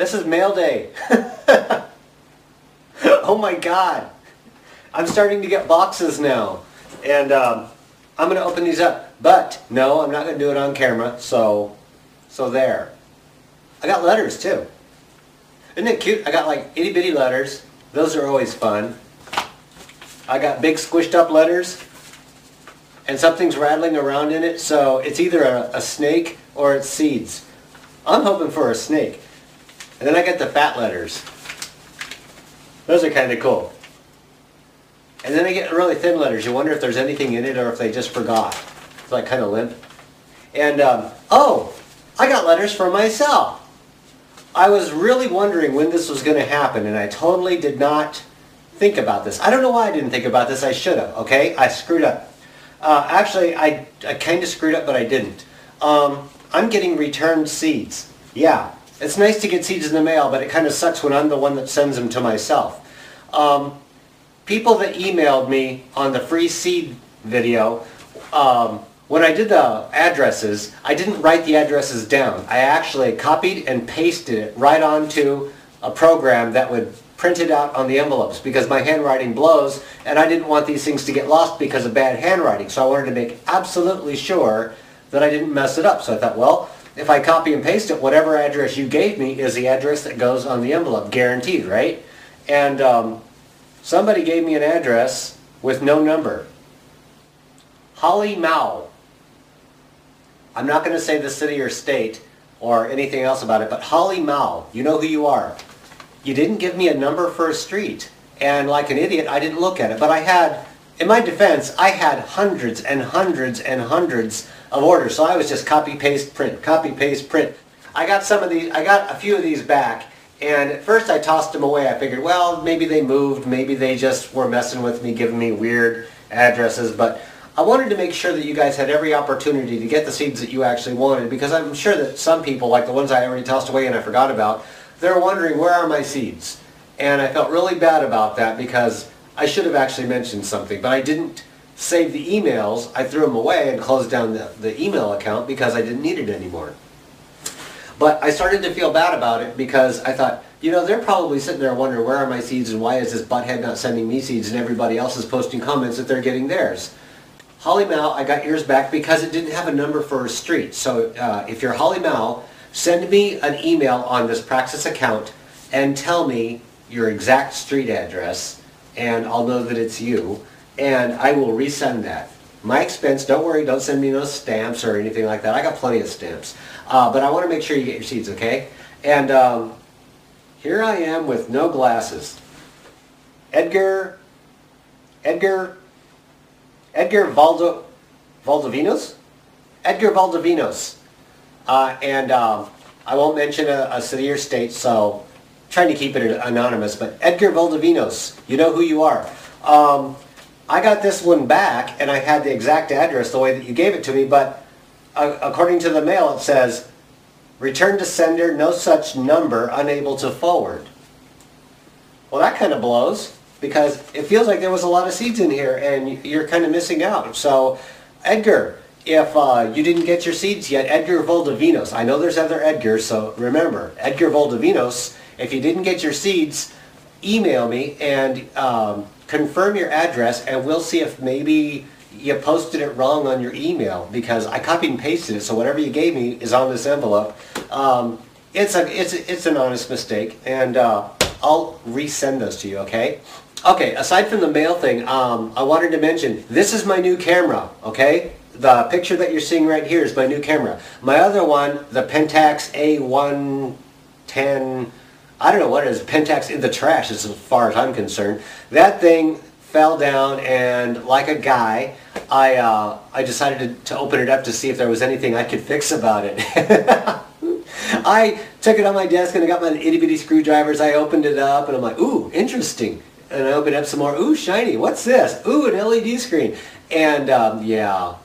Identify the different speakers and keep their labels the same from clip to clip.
Speaker 1: This is mail day. oh my god. I'm starting to get boxes now. And um, I'm going to open these up. But no, I'm not going to do it on camera. So, so there. I got letters too. Isn't it cute? I got like itty bitty letters. Those are always fun. I got big squished up letters. And something's rattling around in it. So it's either a, a snake or it's seeds. I'm hoping for a snake. And then I get the fat letters. Those are kind of cool. And then I get really thin letters. You wonder if there's anything in it or if they just forgot. It's like kind of limp. And, um, oh, I got letters for myself. I was really wondering when this was going to happen, and I totally did not think about this. I don't know why I didn't think about this. I should have, okay? I screwed up. Uh, actually, I, I kind of screwed up, but I didn't. Um, I'm getting returned seeds. Yeah, it's nice to get seeds in the mail, but it kind of sucks when I'm the one that sends them to myself. Um, people that emailed me on the free seed video, um, when I did the addresses, I didn't write the addresses down. I actually copied and pasted it right onto a program that would print it out on the envelopes because my handwriting blows and I didn't want these things to get lost because of bad handwriting. So I wanted to make absolutely sure that I didn't mess it up. So I thought, well, if I copy and paste it, whatever address you gave me is the address that goes on the envelope, guaranteed, right? And um, somebody gave me an address with no number. Holly Mao. I'm not going to say the city or state or anything else about it, but Holly Mao, you know who you are. You didn't give me a number for a street. And like an idiot, I didn't look at it. But I had, in my defense, I had hundreds and hundreds and hundreds of orders. So I was just copy, paste, print, copy, paste, print. I got some of these, I got a few of these back. And at first I tossed them away. I figured, well, maybe they moved. Maybe they just were messing with me, giving me weird addresses. But I wanted to make sure that you guys had every opportunity to get the seeds that you actually wanted because I'm sure that some people, like the ones I already tossed away and I forgot about, they're wondering where are my seeds? And I felt really bad about that because I should have actually mentioned something, but I didn't save the emails. I threw them away and closed down the, the email account because I didn't need it anymore. But I started to feel bad about it because I thought, you know, they're probably sitting there wondering where are my seeds and why is this butthead not sending me seeds and everybody else is posting comments that they're getting theirs. Holly Mao, I got yours back because it didn't have a number for a street. So uh, if you're Holly Mao, send me an email on this Praxxus account and tell me your exact street address and I'll know that it's you and I will resend that. My expense, don't worry, don't send me no stamps or anything like that. I got plenty of stamps. Uh, but I want to make sure you get your seeds, okay? And um, here I am with no glasses. Edgar, Edgar Edgar Valdo, Valdovinos? Edgar Valdovinos. Uh, and um, I won't mention a, a, city or state, so trying to keep it anonymous, but Edgar Valdovinos, you know who you are. Um, I got this one back, and I had the exact address the way that you gave it to me, but uh, according to the mail, it says, return to sender, no such number, unable to forward. Well, that kind of blows because it feels like there was a lot of seeds in here and you're kind of missing out. So Edgar, if uh, you didn't get your seeds yet, Edgar Voldavinos, I know there's other Edgars, so remember, Edgar Voldavinos, if you didn't get your seeds, email me and um, confirm your address and we'll see if maybe you posted it wrong on your email because I copied and pasted it, so whatever you gave me is on this envelope. Um, it's, a, it's, a, it's an honest mistake, and uh, I'll resend those to you, okay? Okay, aside from the mail thing, um, I wanted to mention, this is my new camera, okay? The picture that you're seeing right here is my new camera. My other one, the Pentax A110, I don't know what it is, Pentax in the trash as far as I'm concerned. That thing fell down and like a guy, I, uh, I decided to, to open it up to see if there was anything I could fix about it. I took it on my desk and I got my itty bitty screwdrivers. I opened it up and I'm like, ooh, interesting and I opened up some more. Ooh, shiny. What's this? Ooh, an LED screen. And um, yeah,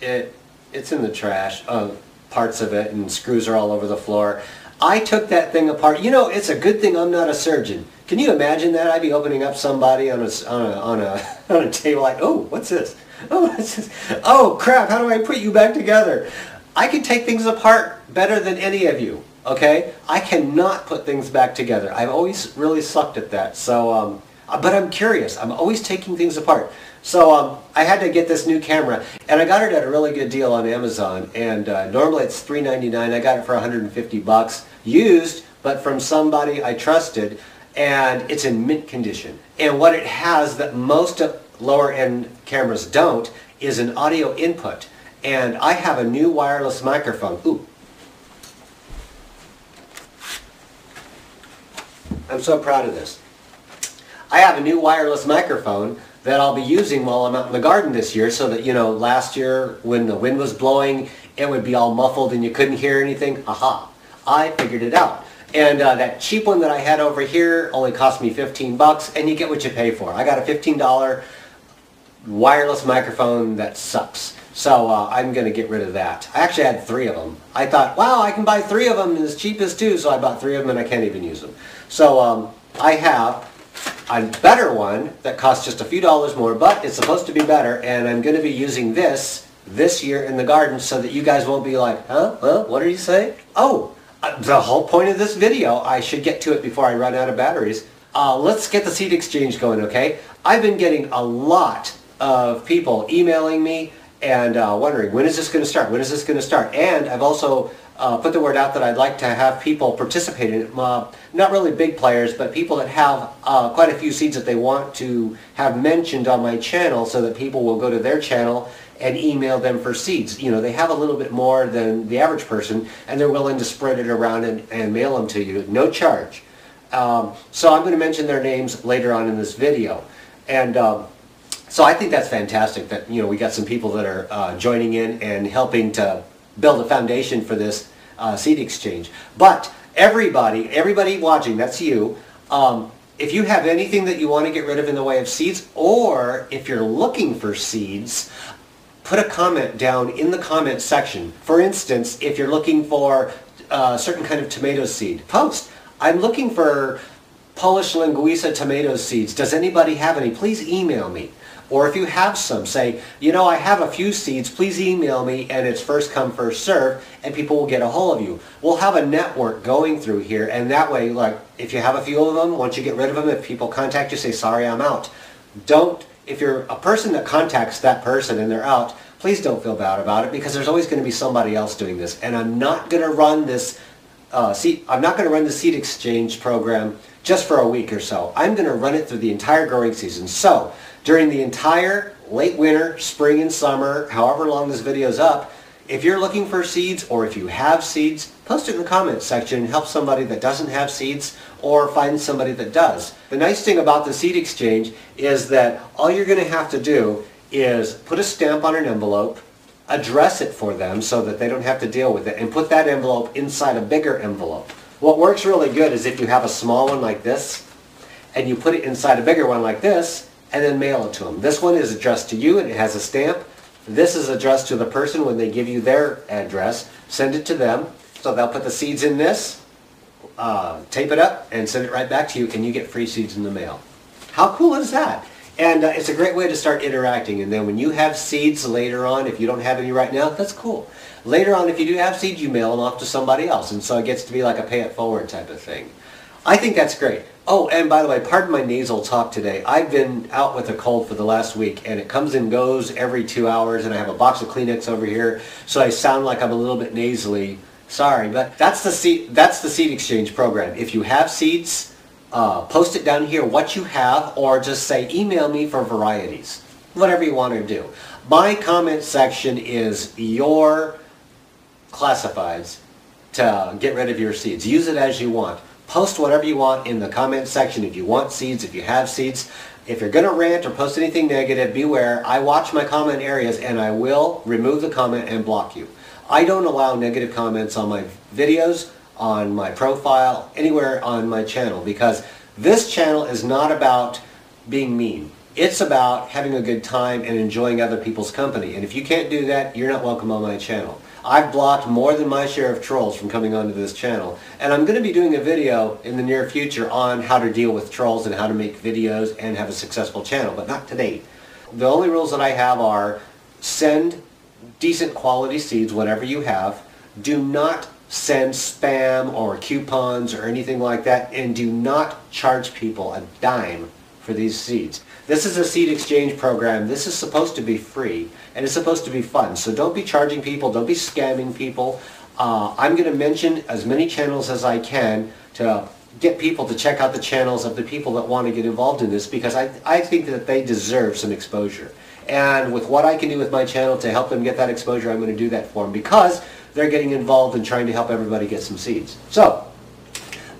Speaker 1: it it's in the trash. Uh, parts of it and screws are all over the floor. I took that thing apart. You know, it's a good thing I'm not a surgeon. Can you imagine that? I'd be opening up somebody on a on a on a, on a table like, oh, what's this? Oh, what's this? Oh, crap! How do I put you back together? I can take things apart better than any of you. Okay, I cannot put things back together. I've always really sucked at that. So, um, but I'm curious. I'm always taking things apart. So um, I had to get this new camera, and I got it at a really good deal on Amazon. And uh, normally it's $3.99. I got it for 150 bucks, used, but from somebody I trusted, and it's in mint condition. And what it has that most lower end cameras don't is an audio input. And I have a new wireless microphone. Ooh. I'm so proud of this. I have a new wireless microphone that I'll be using while I'm out in the garden this year so that, you know, last year when the wind was blowing, it would be all muffled and you couldn't hear anything. Aha, I figured it out. And uh, that cheap one that I had over here only cost me 15 bucks and you get what you pay for. I got a $15 wireless microphone that sucks. So uh, I'm going to get rid of that. I actually had three of them. I thought, wow, I can buy three of them as cheap as two, so I bought three of them and I can't even use them. So um, I have a better one that costs just a few dollars more, but it's supposed to be better, and I'm going to be using this this year in the garden so that you guys won't be like, huh, huh, what did you say? Oh, uh, the whole point of this video, I should get to it before I run out of batteries. Uh, let's get the seed exchange going, okay? I've been getting a lot of people emailing me and uh, wondering, when is this going to start? When is this going to start? And I've also uh, put the word out that I'd like to have people participate in it. Uh, not really big players, but people that have uh, quite a few seeds that they want to have mentioned on my channel so that people will go to their channel and email them for seeds. You know, they have a little bit more than the average person and they're willing to spread it around and, and mail them to you, no charge. Um, so I'm going to mention their names later on in this video. And um, so I think that's fantastic that, you know, we got some people that are uh, joining in and helping to build a foundation for this uh, seed exchange. But everybody, everybody watching, that's you, um, if you have anything that you want to get rid of in the way of seeds, or if you're looking for seeds, put a comment down in the comment section. For instance, if you're looking for a uh, certain kind of tomato seed, post, I'm looking for Polish Linguisa tomato seeds. Does anybody have any? Please email me. Or if you have some, say, you know, I have a few seeds, please email me and it's first come, first serve, and people will get a hold of you. We'll have a network going through here, and that way, like, if you have a few of them, once you get rid of them, if people contact you, say, sorry, I'm out. Don't, if you're a person that contacts that person and they're out, please don't feel bad about it because there's always going to be somebody else doing this. And I'm not going to run this, uh, seed, I'm not going to run the seed exchange program just for a week or so. I'm going to run it through the entire growing season. So, during the entire late winter, spring and summer, however long this video is up, if you're looking for seeds or if you have seeds, post it in the comments section and help somebody that doesn't have seeds or find somebody that does. The nice thing about the seed exchange is that all you're going to have to do is put a stamp on an envelope, address it for them so that they don't have to deal with it, and put that envelope inside a bigger envelope. What works really good is if you have a small one like this, and you put it inside a bigger one like this, and then mail it to them. This one is addressed to you and it has a stamp. This is addressed to the person when they give you their address. Send it to them. So they'll put the seeds in this, uh, tape it up, and send it right back to you, and you get free seeds in the mail. How cool is that? And uh, it's a great way to start interacting. And then when you have seeds later on, if you don't have any right now, that's cool. Later on, if you do have seeds, you mail them off to somebody else. And so it gets to be like a pay it forward type of thing. I think that's great. Oh, and by the way, pardon my nasal talk today. I've been out with a cold for the last week, and it comes and goes every two hours, and I have a box of Kleenex over here, so I sound like I'm a little bit nasally. Sorry, but that's the seed, that's the seed exchange program. If you have seeds, uh, post it down here what you have, or just say email me for varieties. Whatever you want to do. My comment section is your classifieds to get rid of your seeds. Use it as you want. Post whatever you want in the comment section. If you want seeds, if you have seeds, if you're going to rant or post anything negative, beware. I watch my comment areas and I will remove the comment and block you. I don't allow negative comments on my videos, on my profile, anywhere on my channel because this channel is not about being mean. It's about having a good time and enjoying other people's company. And if you can't do that, you're not welcome on my channel. I've blocked more than my share of trolls from coming onto this channel. And I'm going to be doing a video in the near future on how to deal with trolls and how to make videos and have a successful channel, but not today. The only rules that I have are send decent quality seeds, whatever you have. Do not send spam or coupons or anything like that and do not charge people a dime for these seeds. This is a seed exchange program. This is supposed to be free and it's supposed to be fun. So don't be charging people, don't be scamming people. Uh, I'm going to mention as many channels as I can to get people to check out the channels of the people that want to get involved in this because I, I think that they deserve some exposure. And with what I can do with my channel to help them get that exposure, I'm going to do that for them because they're getting involved in trying to help everybody get some seeds. So,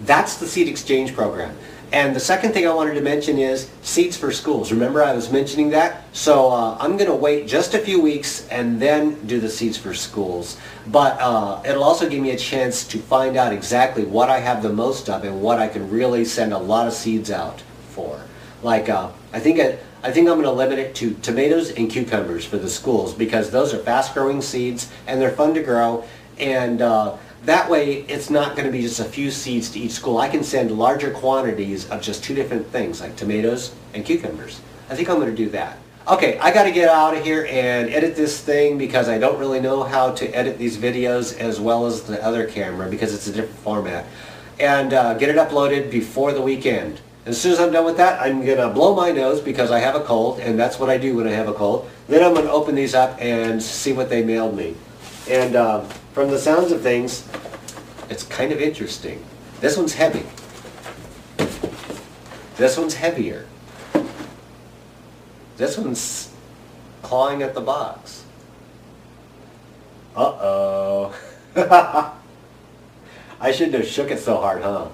Speaker 1: that's the seed exchange program. And the second thing I wanted to mention is Seeds for Schools. Remember I was mentioning that? So uh, I'm going to wait just a few weeks and then do the Seeds for Schools. But uh, it'll also give me a chance to find out exactly what I have the most of and what I can really send a lot of seeds out for. Like uh, I think it, I think I'm going to limit it to tomatoes and cucumbers for the schools because those are fast growing seeds and they're fun to grow and uh, that way, it's not going to be just a few seeds to each school. I can send larger quantities of just two different things, like tomatoes and cucumbers. I think I'm going to do that. Okay, I got to get out of here and edit this thing because I don't really know how to edit these videos as well as the other camera because it's a different format. And uh, get it uploaded before the weekend. As soon as I'm done with that, I'm going to blow my nose because I have a cold, and that's what I do when I have a cold. Then I'm going to open these up and see what they mailed me. And uh, from the sounds of things, it's kind of interesting. This one's heavy. This one's heavier. This one's clawing at the box. Uh-oh. I shouldn't have shook it so hard, huh?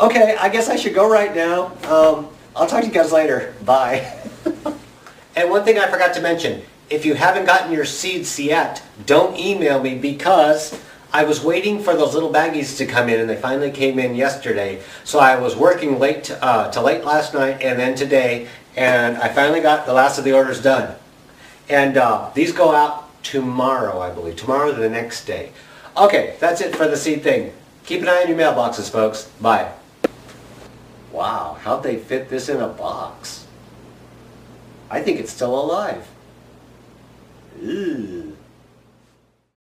Speaker 1: Okay, I guess I should go right now. Um, I'll talk to you guys later. Bye. and one thing I forgot to mention, if you haven't gotten your seeds yet, don't email me because I was waiting for those little baggies to come in and they finally came in yesterday. So I was working late uh, to late last night and then today and I finally got the last of the orders done. And uh, these go out tomorrow, I believe. Tomorrow or the next day. Okay, that's it for the seed thing. Keep an eye on your mailboxes, folks. Bye. Wow, how'd they fit this in a box? I think it's still alive.